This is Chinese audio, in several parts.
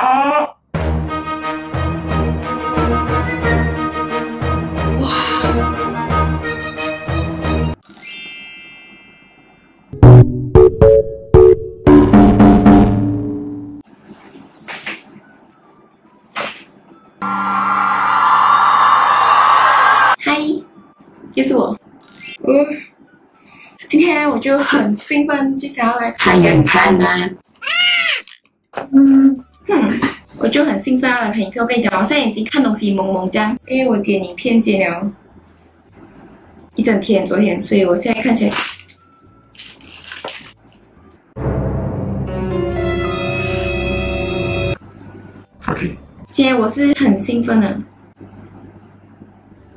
嗨，又是我。嗯，今天我就很兴奋，就想要来拍影片啊。嗯哼，我就很兴奋啊来拍影片。我跟你讲，我现在眼睛看东西蒙蒙这样，因为我剪影片剪了一整天，昨天，所以我现在看起来。OK。今天我是很兴奋的。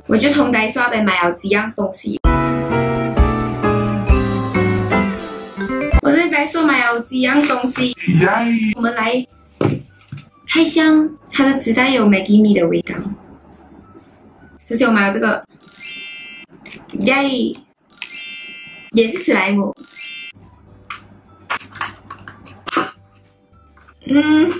我就从台刷边买了几样东西。我在台刷买了几样东西。我们来太香，它的纸袋有 Maggie Me 的味道。首先我买了这个，耶，也是史莱姆。嗯。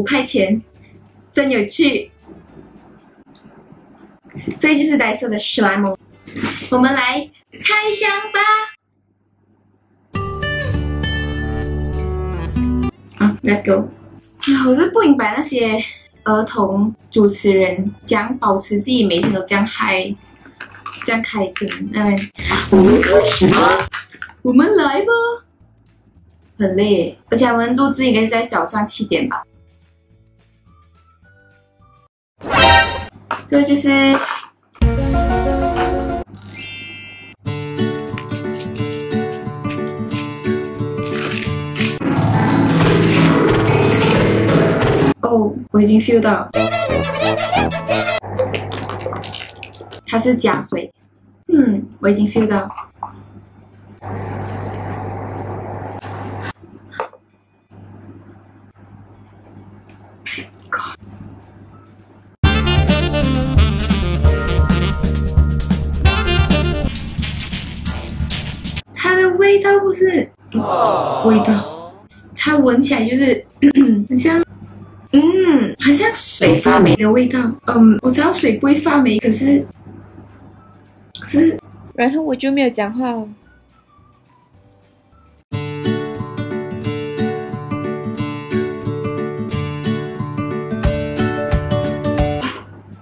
五块钱，真有趣。这就是白色的史莱姆，我们来开箱吧。啊，Let's go！啊我是不明白那些儿童主持人讲保持自己每天都这样嗨，这样开心。那我们开始吧，我们来吧。很累，而且我们录制应该是在早上七点吧。这就是，哦，我已经 feel 到，它是假水，嗯，我已经 feel 到。不是味道，它闻起来就是 很像，嗯，很像水发霉的味道。嗯，我知道水不会发霉，可是，可是，然后我就没有讲话哦。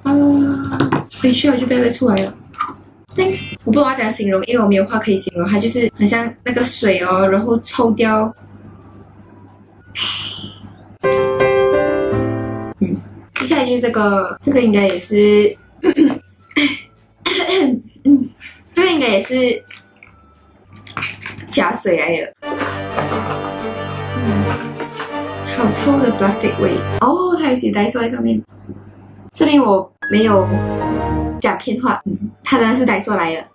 啊，回去了就不要再出来了。我不知道怎样形容，因为我没有话可以形容，它就是很像那个水哦，然后抽掉。嗯，接下来就是这个，这个应该也是，嗯，这个应该也是假水来的。嗯，好臭的 plastic 味。哦，它有写代数在上面，这边我没有讲骗话，嗯，它真的是代数来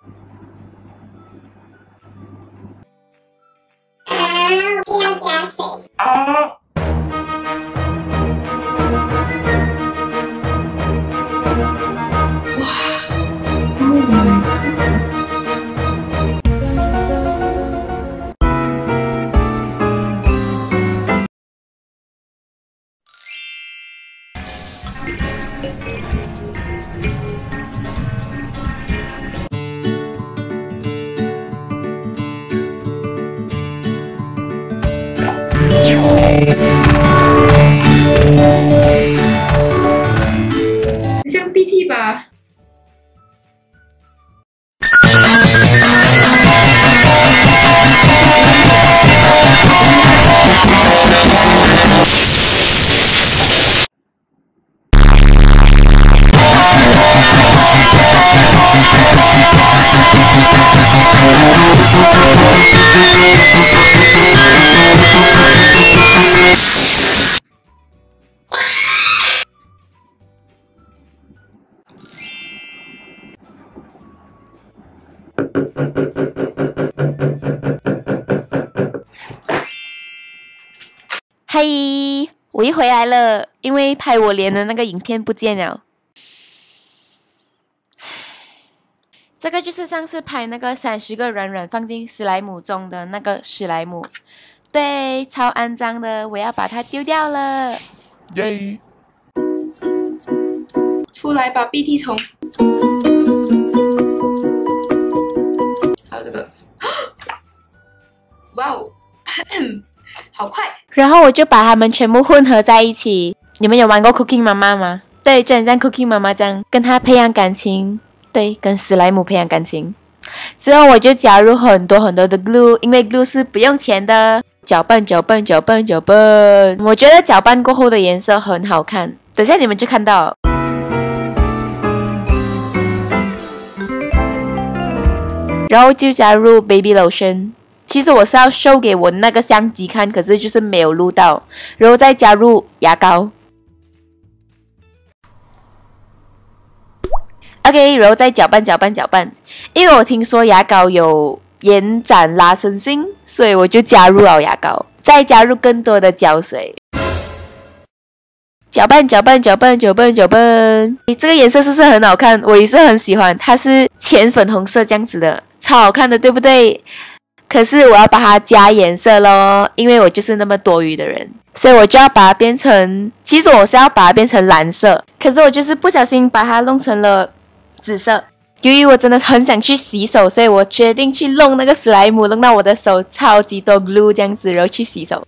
的。不要加水。像嗨，我又回来了，因为拍我脸的那个影片不见了。这个就是上次拍那个三十个软软放进史莱姆中的那个史莱姆，对，超肮脏的，我要把它丢掉了。耶！出来吧，鼻涕虫。还有这个，哇哦，好快！然后我就把它们全部混合在一起。你们有玩过 Cooking 妈妈吗？对，就很像 Cooking 妈妈这样，跟它培养感情。对，跟史莱姆培养感情。之后我就加入很多很多的 glue，因为 glue 是不用钱的。搅拌，搅拌，搅拌，搅拌。我觉得搅拌过后的颜色很好看，等下你们就看到。然后就加入 baby lotion。其实我是要 show 给我那个相机看，可是就是没有录到。然后再加入牙膏。OK，然后再搅拌搅拌搅拌，因为我听说牙膏有延展拉伸性，所以我就加入了牙膏，再加入更多的胶水，搅拌搅拌搅拌搅拌搅拌。你，这个颜色是不是很好看？我也是很喜欢，它是浅粉红色这样子的，超好看的，对不对？可是我要把它加颜色喽，因为我就是那么多余的人，所以我就要把它变成，其实我是要把它变成蓝色，可是我就是不小心把它弄成了。紫色。由于我真的很想去洗手，所以我决定去弄那个史莱姆，弄到我的手超级多 glue 这样子，然后去洗手。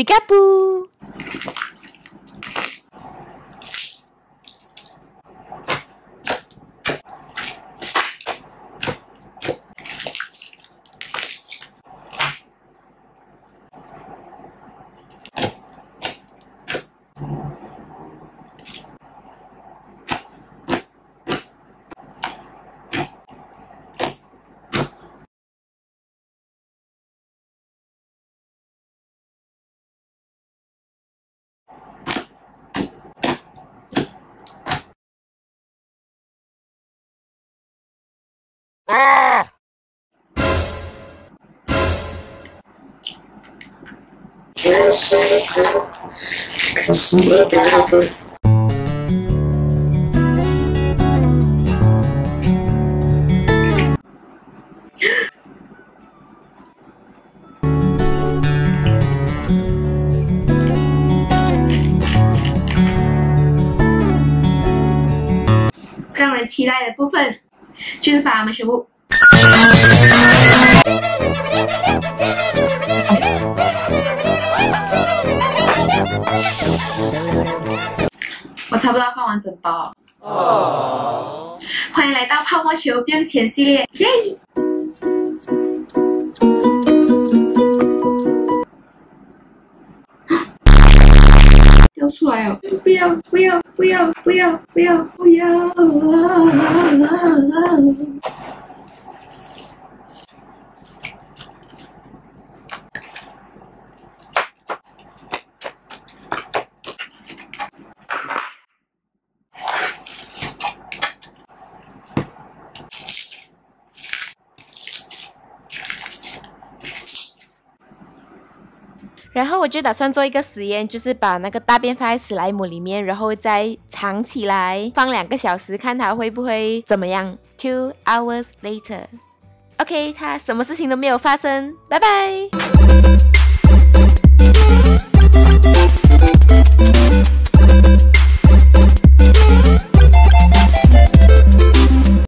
Picapu! 啊！可是可是你的让人期待的部分。就是把它们全部，我差不多放完整包。哦，欢迎来到泡沫球不用钱系列，耶！出来哦！不要不要不要不要不要不要！然后我就打算做一个实验，就是把那个大便放在史莱姆里面，然后再藏起来，放两个小时，看它会不会怎么样。Two hours later，OK，它什么事情都没有发生，拜拜。